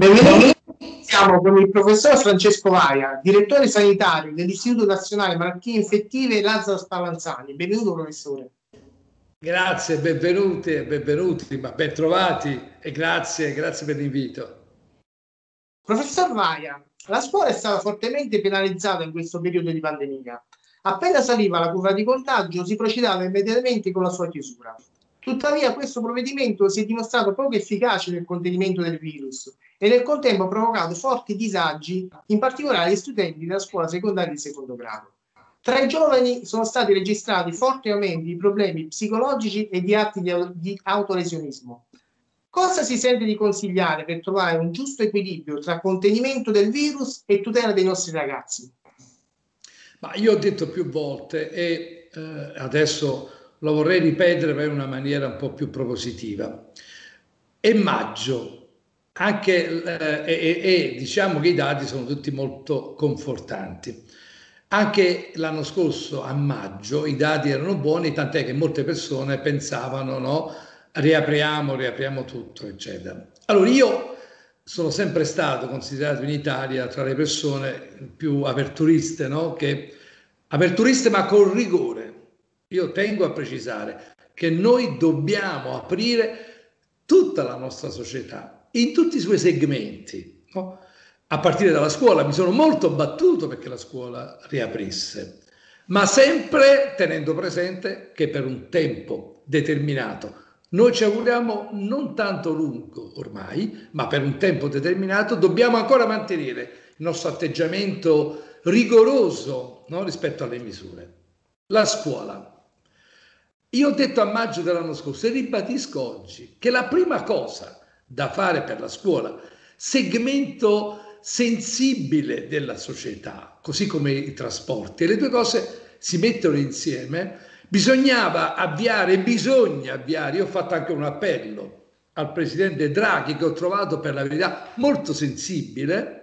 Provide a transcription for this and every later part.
Benvenuti. Siamo con il professor Francesco Vaia, direttore sanitario dell'Istituto Nazionale Malattie Infettive Lazzaro Spallanzani. Benvenuto professore. Grazie, benvenuti benvenuti, ma ben trovati e grazie, grazie per l'invito. Professor Vaia, la scuola è stata fortemente penalizzata in questo periodo di pandemia. Appena saliva la curva di contagio si procedeva immediatamente con la sua chiusura. Tuttavia questo provvedimento si è dimostrato poco efficace nel contenimento del virus e nel contempo ha provocato forti disagi, in particolare agli studenti della scuola secondaria di secondo grado. Tra i giovani sono stati registrati forti aumenti di problemi psicologici e di atti di, autolesionismo. Cosa si sente di consigliare per trovare un giusto equilibrio tra contenimento del virus e tutela dei nostri ragazzi? Ma io ho detto più volte e eh, adesso lo vorrei ripetere per una maniera un po' più propositiva. È maggio, anche, eh, e, e, diciamo che i dati sono tutti molto confortanti. Anche l'anno scorso, a maggio, i dati erano buoni, tant'è che molte persone pensavano, no, riapriamo, riapriamo tutto, eccetera. Allora io sono sempre stato considerato in Italia tra le persone più aperturiste, no? che, aperturiste ma con rigore, io tengo a precisare che noi dobbiamo aprire tutta la nostra società in tutti i suoi segmenti, no? a partire dalla scuola. Mi sono molto battuto perché la scuola riaprisse, ma sempre tenendo presente che per un tempo determinato noi ci auguriamo non tanto lungo ormai, ma per un tempo determinato dobbiamo ancora mantenere il nostro atteggiamento rigoroso no? rispetto alle misure. La scuola io ho detto a maggio dell'anno scorso e ribadisco oggi che la prima cosa da fare per la scuola, segmento sensibile della società, così come i trasporti, e le due cose si mettono insieme, bisognava avviare, bisogna avviare, io ho fatto anche un appello al presidente Draghi che ho trovato per la verità molto sensibile,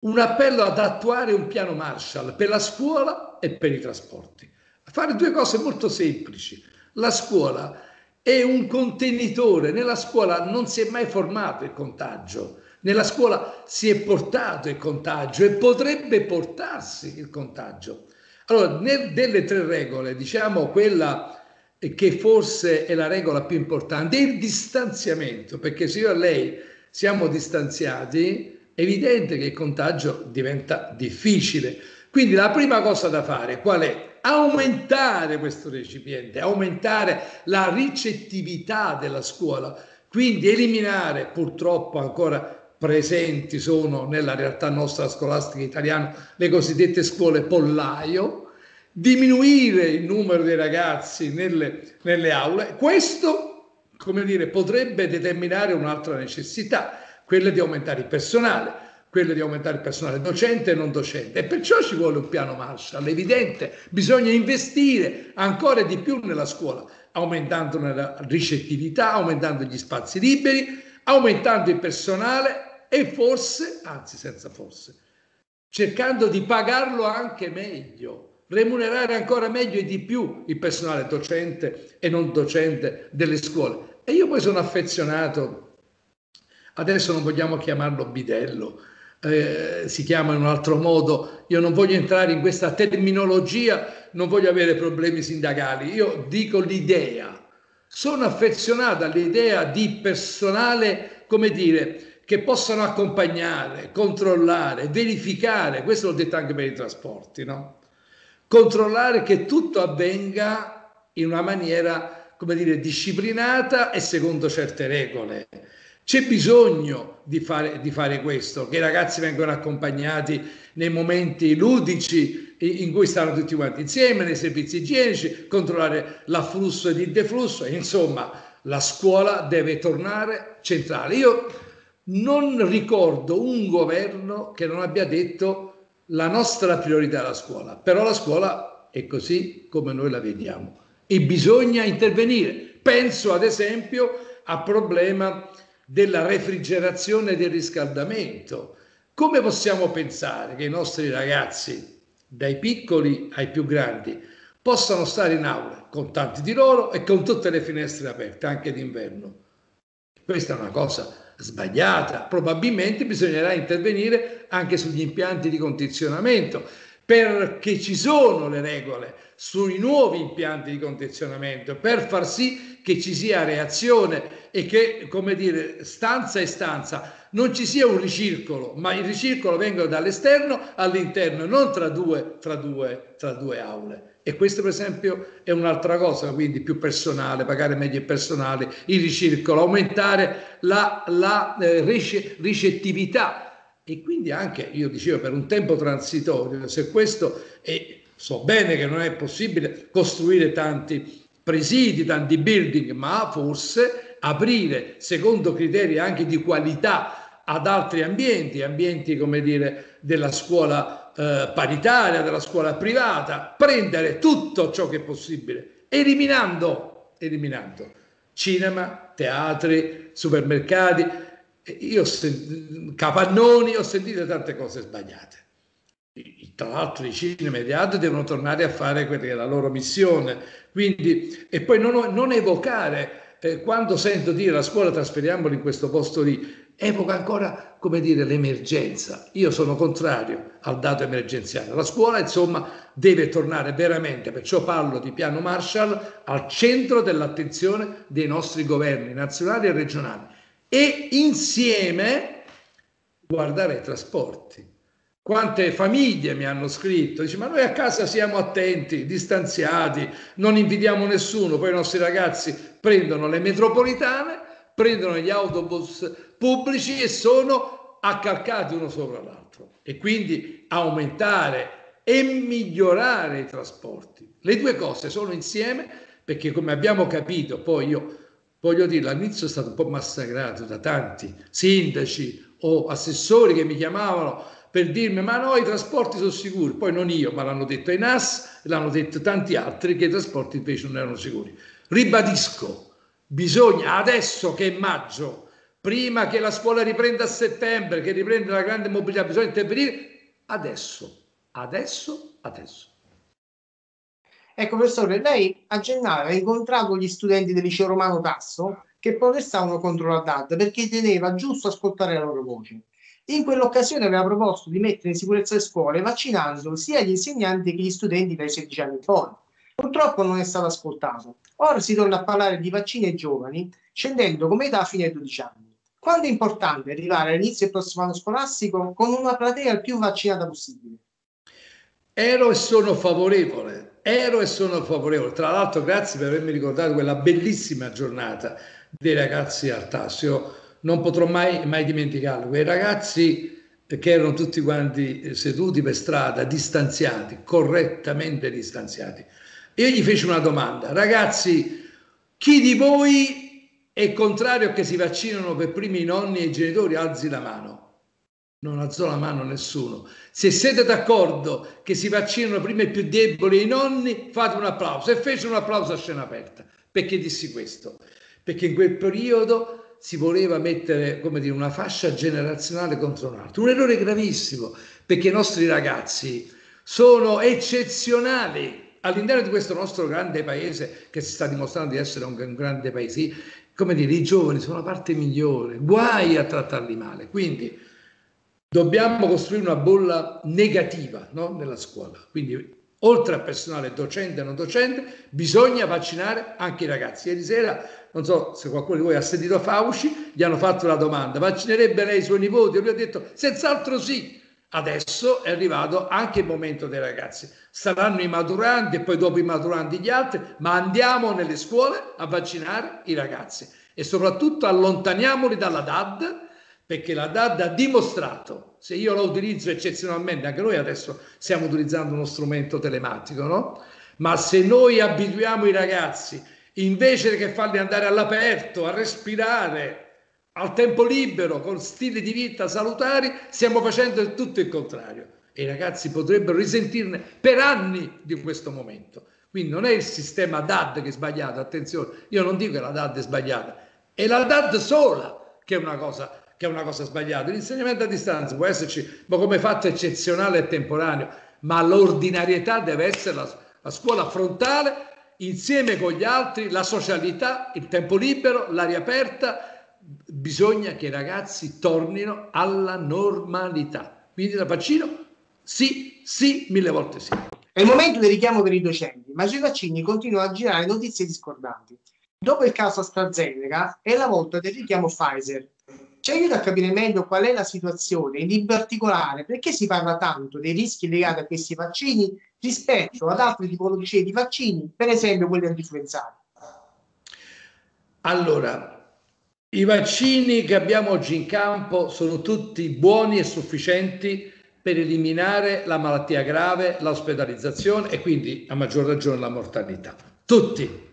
un appello ad attuare un piano Marshall per la scuola e per i trasporti fare due cose molto semplici. La scuola è un contenitore, nella scuola non si è mai formato il contagio, nella scuola si è portato il contagio e potrebbe portarsi il contagio. Allora, delle tre regole, diciamo quella che forse è la regola più importante, è il distanziamento, perché se io e lei siamo distanziati, è evidente che il contagio diventa difficile. Quindi la prima cosa da fare qual è? Aumentare questo recipiente, aumentare la ricettività della scuola, quindi eliminare purtroppo ancora presenti sono nella realtà nostra scolastica italiana le cosiddette scuole pollaio, diminuire il numero dei ragazzi nelle, nelle aule. Questo, come dire, potrebbe determinare un'altra necessità, quella di aumentare il personale quello di aumentare il personale docente e non docente. E perciò ci vuole un piano Marshall, è evidente, bisogna investire ancora di più nella scuola, aumentando la ricettività, aumentando gli spazi liberi, aumentando il personale e forse, anzi senza forse, cercando di pagarlo anche meglio, remunerare ancora meglio e di più il personale docente e non docente delle scuole. E io poi sono affezionato, adesso non vogliamo chiamarlo bidello, eh, si chiama in un altro modo. Io non voglio entrare in questa terminologia, non voglio avere problemi sindacali. Io dico l'idea. Sono affezionato all'idea di personale, come dire, che possano accompagnare, controllare, verificare, questo l'ho detto anche per i trasporti, no? Controllare che tutto avvenga in una maniera, come dire, disciplinata e secondo certe regole. C'è bisogno di fare, di fare, questo, che i ragazzi vengano accompagnati nei momenti ludici in cui stanno tutti quanti insieme, nei servizi igienici, controllare l'afflusso ed il deflusso, insomma la scuola deve tornare centrale. Io non ricordo un governo che non abbia detto la nostra priorità è la scuola, però la scuola è così come noi la vediamo e bisogna intervenire. Penso ad esempio al problema della refrigerazione e del riscaldamento. Come possiamo pensare che i nostri ragazzi, dai piccoli ai più grandi, possano stare in aula con tanti di loro e con tutte le finestre aperte, anche d'inverno? Questa è una cosa sbagliata. Probabilmente bisognerà intervenire anche sugli impianti di condizionamento perché ci sono le regole sui nuovi impianti di condizionamento per far sì che ci sia reazione e che, come dire, stanza e stanza non ci sia un ricircolo, ma il ricircolo venga dall'esterno all'interno, non tra due, tra due, tra due aule. E questo per esempio è un'altra cosa, quindi più personale, pagare meglio il personale, il ricircolo, aumentare la, la eh, ricettività e quindi anche, io dicevo, per un tempo transitorio, se questo, e so bene che non è possibile costruire tanti presidi, tanti building, ma forse aprire secondo criteri anche di qualità ad altri ambienti, ambienti come dire della scuola eh, paritaria, della scuola privata, prendere tutto ciò che è possibile, eliminando, eliminando cinema, teatri, supermercati, io ho capannoni, ho sentito tante cose sbagliate. Tra l'altro i cinema e i teatri devono tornare a fare quella che è la loro missione. Quindi, e poi non, non evocare, eh, quando sento dire la scuola trasferiamoli in questo posto lì, evoca ancora, come dire, l'emergenza. Io sono contrario al dato emergenziale. La scuola, insomma, deve tornare veramente, perciò parlo di piano Marshall, al centro dell'attenzione dei nostri governi nazionali e regionali e insieme guardare i trasporti. Quante famiglie mi hanno scritto, dice ma noi a casa siamo attenti, distanziati, non invitiamo nessuno, poi i nostri ragazzi prendono le metropolitane, prendono gli autobus pubblici e sono accalcati uno sopra l'altro e quindi aumentare e migliorare i trasporti. Le due cose sono insieme perché come abbiamo capito, poi io voglio dire, all'inizio è stato un po' massacrato da tanti sindaci o assessori che mi chiamavano per dirmi ma no i trasporti sono sicuri, poi non io, ma l'hanno detto i NAS, l'hanno detto tanti altri che i trasporti invece non erano sicuri. Ribadisco, bisogna adesso che è maggio prima che la scuola riprenda a settembre, che riprenda la grande mobilità, bisogna intervenire adesso, adesso, adesso. Ecco, professore, lei a gennaio ha incontrato gli studenti del liceo romano Tasso che protestavano contro la DAD perché teneva giusto ascoltare la loro voce. In quell'occasione aveva proposto di mettere in sicurezza le scuole vaccinando sia gli insegnanti che gli studenti dai 16 anni in poi. Purtroppo non è stato ascoltato. Ora si torna a parlare di vaccini ai giovani, scendendo come età fino ai 12 anni. Quando è importante arrivare all'inizio del prossimo anno scolastico con una platea il più vaccinata possibile? Ero e sono favorevole, ero e sono favorevole. Tra l'altro, grazie per avermi ricordato quella bellissima giornata dei ragazzi al Tassio. Non potrò mai, mai dimenticarlo. Quei ragazzi che erano tutti quanti seduti per strada, distanziati, correttamente distanziati. Io gli feci una domanda, ragazzi, chi di voi è contrario che si vaccinano per primi i nonni e i genitori, alzi la mano. Non alzò la mano nessuno. Se siete d'accordo che si vaccinano prima i più deboli i nonni, fate un applauso. E fece un applauso a scena aperta. Perché dissi questo? Perché in quel periodo si voleva mettere, come dire, una fascia generazionale contro un altro. Un errore gravissimo, perché i nostri ragazzi sono eccezionali all'interno di questo nostro grande paese che si sta dimostrando di essere un grande paese come dire, i giovani sono la parte migliore, guai a trattarli male. Quindi dobbiamo costruire una bolla negativa no? nella scuola. Quindi oltre al personale docente e non docente, bisogna vaccinare anche i ragazzi. Ieri sera, non so se qualcuno di voi ha sentito Fauci, gli hanno fatto la domanda, vaccinerebbe lei i suoi nipoti? E lui ha detto, senz'altro sì. Adesso è arrivato anche il momento dei ragazzi. Saranno i maturanti e poi dopo i maturanti gli altri, ma andiamo nelle scuole a vaccinare i ragazzi e soprattutto allontaniamoli dalla DAD perché la DAD ha dimostrato, se io la utilizzo eccezionalmente, anche noi adesso stiamo utilizzando uno strumento telematico, no? Ma se noi abituiamo i ragazzi, invece che farli andare all'aperto, a respirare, al tempo libero, con stili di vita salutari, stiamo facendo tutto il contrario. E i ragazzi potrebbero risentirne per anni di questo momento. Quindi non è il sistema DAD che è sbagliato, attenzione, io non dico che la DAD è sbagliata, è la DAD sola che è una cosa, che è una cosa sbagliata. L'insegnamento a distanza può esserci, ma come fatto eccezionale e temporaneo, ma l'ordinarietà deve essere la, la scuola frontale insieme con gli altri, la socialità, il tempo libero, l'aria aperta, bisogna che i ragazzi tornino alla normalità. Quindi da vaccino sì, sì, mille volte sì. È il momento del richiamo per i docenti, ma sui vaccini continuano a girare notizie discordanti. Dopo il caso AstraZeneca è la volta del richiamo Pfizer. Ci aiuta a capire meglio qual è la situazione ed in particolare perché si parla tanto dei rischi legati a questi vaccini rispetto ad altre tipologie di vaccini, per esempio quelli antinfluenzali. Allora, i vaccini che abbiamo oggi in campo sono tutti buoni e sufficienti per eliminare la malattia grave, l'ospedalizzazione e quindi a maggior ragione la mortalità. Tutti,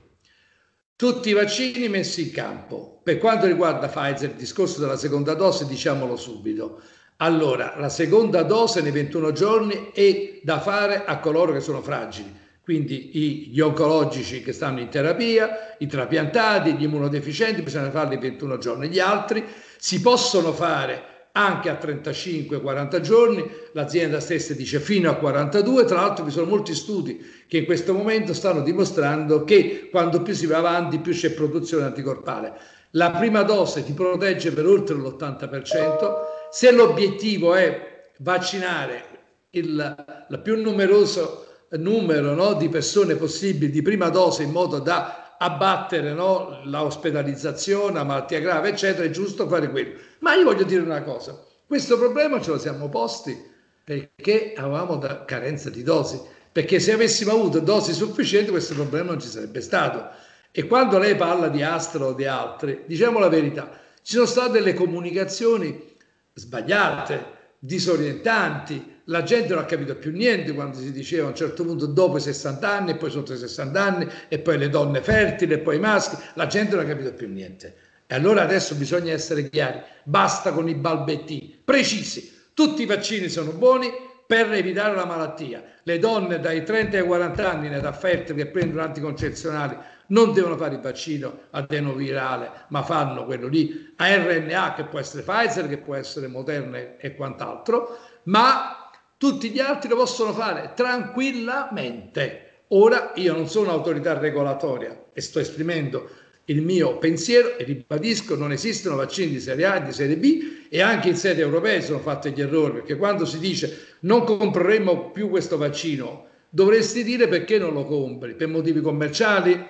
tutti i vaccini messi in campo. Per quanto riguarda Pfizer, il discorso della seconda dose, diciamolo subito. Allora, la seconda dose nei 21 giorni è da fare a coloro che sono fragili, quindi gli oncologici che stanno in terapia, i trapiantati, gli immunodeficienti, bisogna farli in 21 giorni. Gli altri si possono fare anche a 35-40 giorni, l'azienda stessa dice fino a 42, tra l'altro vi sono molti studi che in questo momento stanno dimostrando che quando più si va avanti più c'è produzione anticorpale. La prima dose ti protegge per oltre l'80%, se l'obiettivo è vaccinare il, il più numeroso numero no, di persone possibili di prima dose in modo da abbattere no, l'ospedalizzazione, la malattia grave, eccetera, è giusto fare quello. Ma io voglio dire una cosa, questo problema ce lo siamo posti perché avevamo carenza di dosi, perché se avessimo avuto dosi sufficienti questo problema non ci sarebbe stato. E quando lei parla di Astro o di altri, diciamo la verità, ci sono state delle comunicazioni sbagliate, disorientanti, la gente non ha capito più niente quando si diceva a un certo punto dopo i 60 anni poi sotto i 60 anni e poi le donne fertili e poi i maschi, la gente non ha capito più niente. E allora adesso bisogna essere chiari, basta con i balbettini, precisi, tutti i vaccini sono buoni per evitare la malattia. Le donne dai 30 ai 40 anni in età fertile che prendono anticoncezionali non devono fare il vaccino adenovirale, ma fanno quello lì a RNA che può essere Pfizer, che può essere Moderna e quant'altro, ma tutti gli altri lo possono fare tranquillamente. Ora io non sono autorità regolatoria e sto esprimendo il mio pensiero e ribadisco non esistono vaccini di serie A e di serie B e anche in sede europea sono fatti gli errori perché quando si dice non compreremo più questo vaccino dovresti dire perché non lo compri per motivi commerciali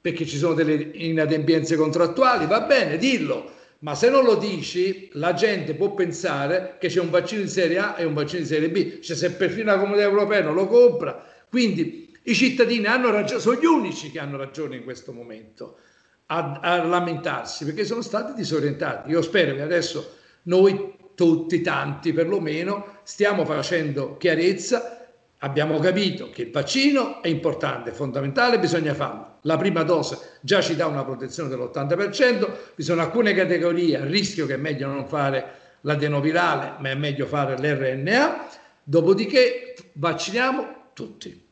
perché ci sono delle inadempienze contrattuali va bene dillo ma se non lo dici, la gente può pensare che c'è un vaccino di serie A e un vaccino di serie B, cioè se perfino la comunità europea non lo compra, quindi i cittadini hanno ragione, sono gli unici che hanno ragione in questo momento a, a lamentarsi perché sono stati disorientati. Io spero che adesso noi tutti, tanti perlomeno, stiamo facendo chiarezza abbiamo capito che il vaccino è importante, è fondamentale, bisogna farlo. La prima dose già ci dà una protezione dell'80%, vi sono alcune categorie a rischio che è meglio non fare l'adenovirale, ma è meglio fare l'RNA, dopodiché vacciniamo tutti.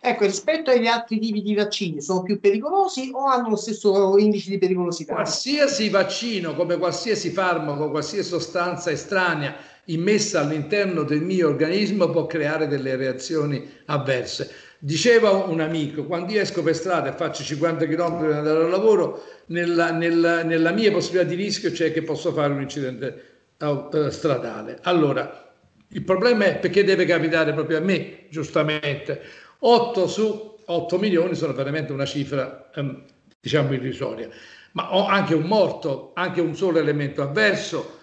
Ecco, rispetto agli altri tipi di vaccini, sono più pericolosi o hanno lo stesso indice di pericolosità? Qualsiasi vaccino, come qualsiasi farmaco, qualsiasi sostanza estranea immessa all'interno del mio organismo può creare delle reazioni avverse. Diceva un amico, quando io esco per strada e faccio 50 km per andare al lavoro, nella, nella, nella mia possibilità di rischio c'è che posso fare un incidente uh, stradale. Allora, il problema è perché deve capitare proprio a me, giustamente. 8 su 8 milioni sono veramente una cifra, um, diciamo, irrisoria. Ma ho anche un morto, anche un solo elemento avverso,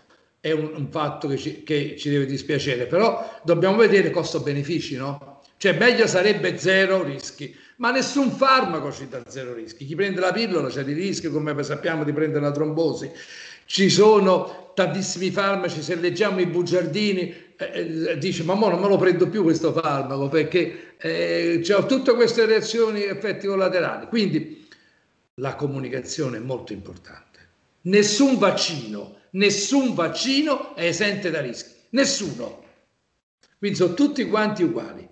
è un, un fatto che ci, che ci, deve dispiacere, però dobbiamo vedere costo-benefici, no? Cioè meglio sarebbe zero rischi, ma nessun farmaco ci dà zero rischi. Chi prende la pillola c'è di rischi, come sappiamo di prendere la trombosi. Ci sono tantissimi farmaci, se leggiamo i bugiardini, eh, eh dice ma mo non me lo prendo più questo farmaco perché eh, c'è tutte queste reazioni effetti collaterali. Quindi la comunicazione è molto importante. Nessun vaccino nessun vaccino è esente da rischi, nessuno. Quindi sono tutti quanti uguali.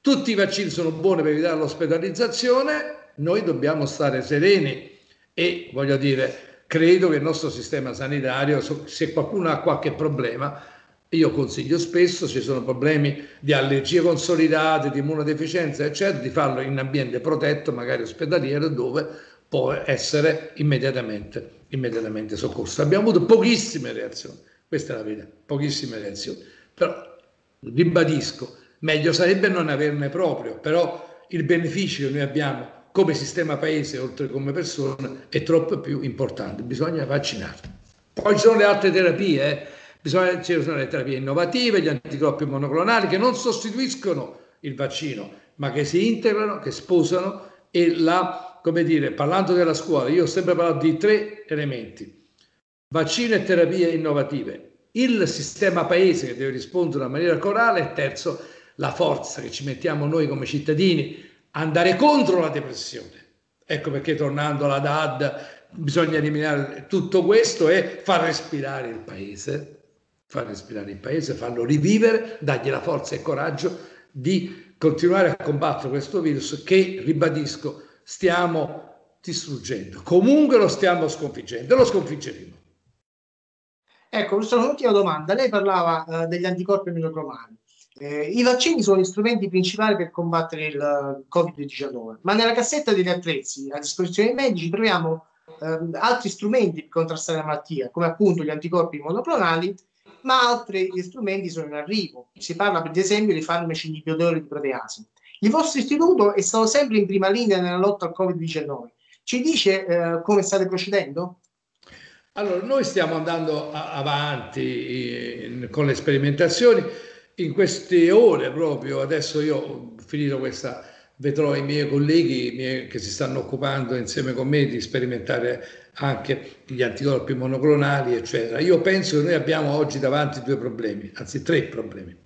Tutti i vaccini sono buoni per evitare l'ospedalizzazione, noi dobbiamo stare sereni e voglio dire, credo che il nostro sistema sanitario, se qualcuno ha qualche problema, io consiglio spesso, ci sono problemi di allergie consolidate, di immunodeficienza, eccetera, di farlo in ambiente protetto, magari ospedaliero, dove può essere immediatamente, immediatamente soccorso. Abbiamo avuto pochissime reazioni, questa è la verità, pochissime reazioni. Però, ribadisco, meglio sarebbe non averne proprio, però il beneficio che noi abbiamo come sistema paese, oltre che come persone, è troppo più importante. Bisogna vaccinare. Poi ci sono le altre terapie, eh. Bisogna, ci sono le terapie innovative, gli anticorpi monoclonali che non sostituiscono il vaccino, ma che si integrano, che sposano e la, come dire, parlando della scuola, io ho sempre parlato di tre elementi, vaccino e terapie innovative, il sistema paese che deve rispondere in maniera corale e terzo, la forza che ci mettiamo noi come cittadini andare contro la depressione. Ecco perché tornando alla DAD bisogna eliminare tutto questo e far respirare il paese, far respirare il paese, farlo rivivere, dargli la forza e il coraggio di continuare a combattere questo virus che, ribadisco, stiamo distruggendo. Comunque lo stiamo sconfiggendo, lo sconfiggeremo. Ecco, un'ultima domanda. Lei parlava uh, degli anticorpi monoclonali. Eh, I vaccini sono gli strumenti principali per combattere il eh, Covid-19, ma nella cassetta degli attrezzi a disposizione dei medici troviamo eh, altri strumenti per contrastare la malattia, come appunto gli anticorpi monoclonali, ma altri strumenti sono in arrivo. Si parla per esempio di farmaci inibitori di proteasi. Il vostro istituto è stato sempre in prima linea nella lotta al Covid-19. Ci dice eh, come state procedendo? Allora, noi stiamo andando avanti eh, con le sperimentazioni in queste ore proprio, adesso io ho finito questa, vedrò i miei colleghi miei, che si stanno occupando insieme con me di sperimentare anche gli anticorpi monoclonali, eccetera. Io penso che noi abbiamo oggi davanti due problemi, anzi tre problemi.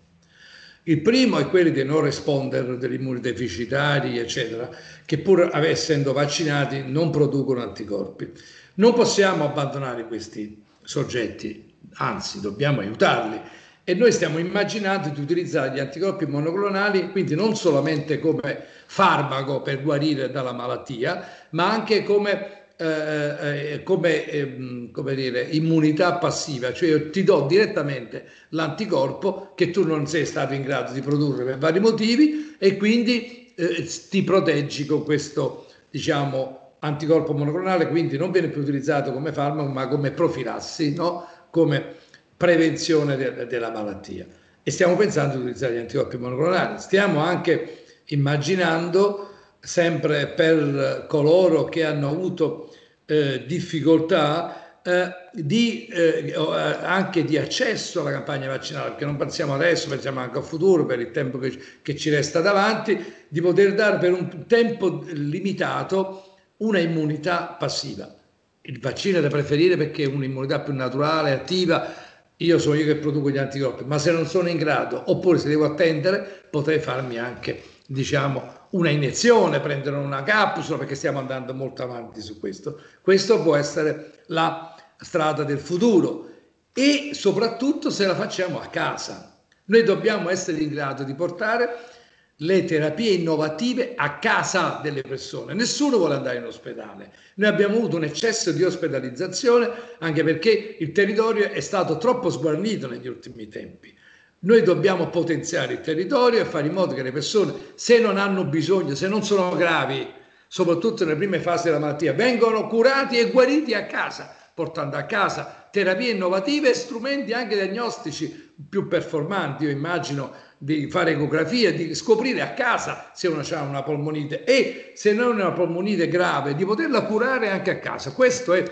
Il primo è quello dei non responder, degli immunodeficitari, eccetera, che pur essendo vaccinati non producono anticorpi. Non possiamo abbandonare questi soggetti, anzi dobbiamo aiutarli e noi stiamo immaginando di utilizzare gli anticorpi monoclonali, quindi non solamente come farmaco per guarire dalla malattia, ma anche come, eh, eh come, eh, come dire, immunità passiva, cioè io ti do direttamente l'anticorpo che tu non sei stato in grado di produrre per vari motivi e quindi eh, ti proteggi con questo, diciamo, anticorpo monoclonale, quindi non viene più utilizzato come farmaco, ma come profilassi, no? come prevenzione de- della malattia. E stiamo pensando di utilizzare gli anticorpi monoclonali. Stiamo anche immaginando, sempre per coloro che hanno avuto eh, difficoltà, eh, di, eh, anche di accesso alla campagna vaccinale, perché non pensiamo adesso, pensiamo anche al futuro, per il tempo che, che ci resta davanti, di poter dare per un tempo limitato una immunità passiva. Il vaccino è da preferire perché è un'immunità più naturale, attiva, io sono io che produco gli anticorpi, ma se non sono in grado, oppure se devo attendere, potrei farmi anche, diciamo, una iniezione, prendere una capsula, perché stiamo andando molto avanti su questo. Questo può essere la strada del futuro e soprattutto se la facciamo a casa. Noi dobbiamo essere in grado di portare le terapie innovative a casa delle persone. Nessuno vuole andare in ospedale. Noi abbiamo avuto un eccesso di ospedalizzazione anche perché il territorio è stato troppo sguarnito negli ultimi tempi. Noi dobbiamo potenziare il territorio e fare in modo che le persone, se non hanno bisogno, se non sono gravi, soprattutto nelle prime fasi della malattia, vengano curati e guariti a casa, portando a casa terapie innovative e strumenti anche diagnostici più performanti. Io immagino di fare ecografia, di scoprire a casa se uno ha una polmonite e se non è una polmonite grave, di poterla curare anche a casa. Questo è,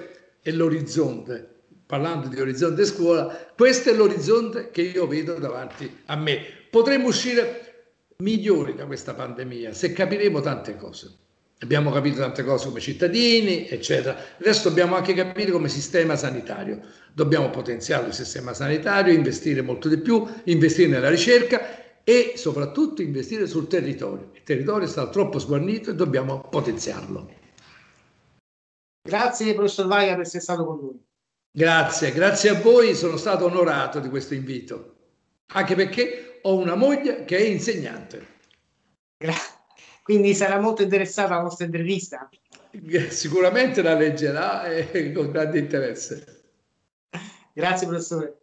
è l'orizzonte. Parlando di orizzonte scuola, questo è l'orizzonte che io vedo davanti a me. Potremmo uscire migliori da questa pandemia se capiremo tante cose. Abbiamo capito tante cose come cittadini, eccetera. Adesso dobbiamo anche capire come sistema sanitario. Dobbiamo potenziare il sistema sanitario, investire molto di più, investire nella ricerca e soprattutto investire sul territorio. Il territorio sta troppo sguarnito e dobbiamo potenziarlo. Grazie professor Vaia per essere stato con noi. Grazie, grazie a voi, sono stato onorato di questo invito, anche perché ho una moglie che è insegnante. Grazie. Quindi sarà molto interessata alla nostra intervista. Sicuramente la leggerà e con grande interesse. Grazie professore.